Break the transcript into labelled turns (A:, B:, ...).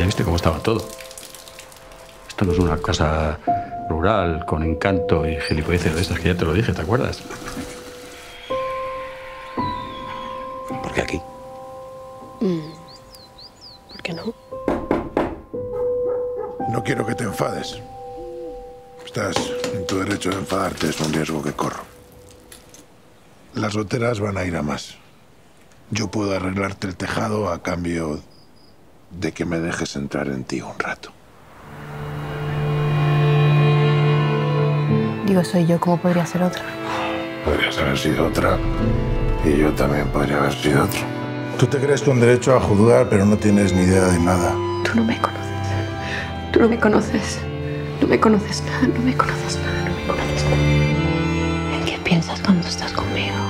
A: Ya viste cómo estaba todo. Esto no es una casa rural con encanto y gilipolleces de estas que ya te lo dije, ¿te acuerdas?
B: ¿Por qué aquí?
C: ¿Por qué no?
D: No quiero que te enfades. Estás en tu derecho de enfadarte, es un riesgo que corro. Las goteras van a ir a más. Yo puedo arreglarte el tejado a cambio de que me dejes entrar en ti un rato.
C: Digo, soy yo, ¿cómo podría ser otra?
D: Podrías haber sido otra y yo también podría haber sido otro. Tú te crees con derecho a juzgar, pero no tienes ni idea de nada.
C: Tú no me conoces. Tú no me conoces. No me conoces nada, no me conoces nada, no me conoces nada. ¿En qué piensas cuando estás conmigo?